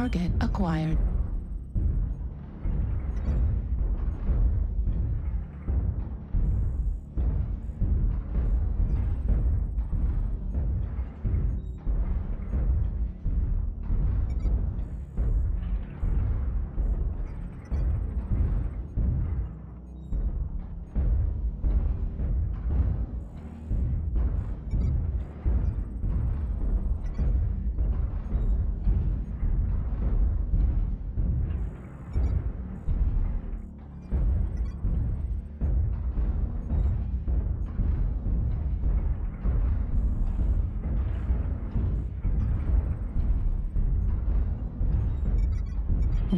Target acquired.